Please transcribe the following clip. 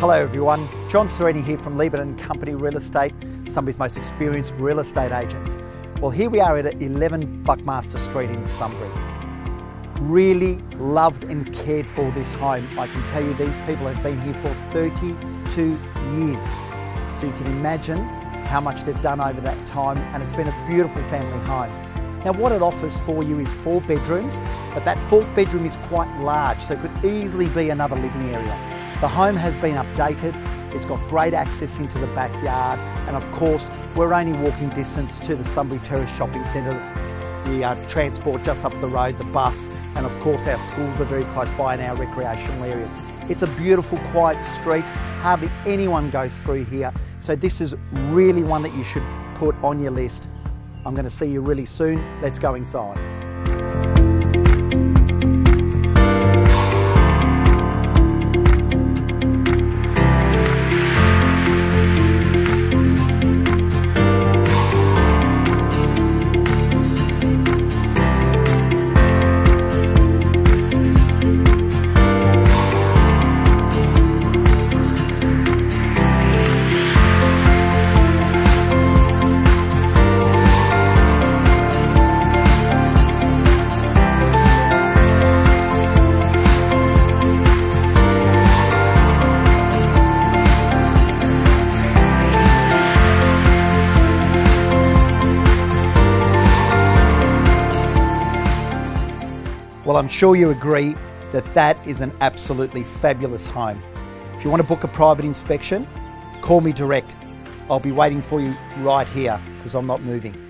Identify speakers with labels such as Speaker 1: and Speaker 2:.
Speaker 1: Hello everyone, John Saurini here from Leeburn & Company Real Estate, Sunbury's most experienced real estate agents. Well here we are at 11 Buckmaster Street in Sunbury. Really loved and cared for this home. I can tell you these people have been here for 32 years. So you can imagine how much they've done over that time and it's been a beautiful family home. Now what it offers for you is four bedrooms, but that fourth bedroom is quite large, so it could easily be another living area. The home has been updated, it's got great access into the backyard, and of course, we're only walking distance to the Sunbury Terrace Shopping Centre, the uh, transport just up the road, the bus, and of course our schools are very close by and our recreational areas. It's a beautiful, quiet street, hardly anyone goes through here, so this is really one that you should put on your list. I'm going to see you really soon. Let's go inside. Well, I'm sure you agree that that is an absolutely fabulous home. If you want to book a private inspection, call me direct. I'll be waiting for you right here because I'm not moving.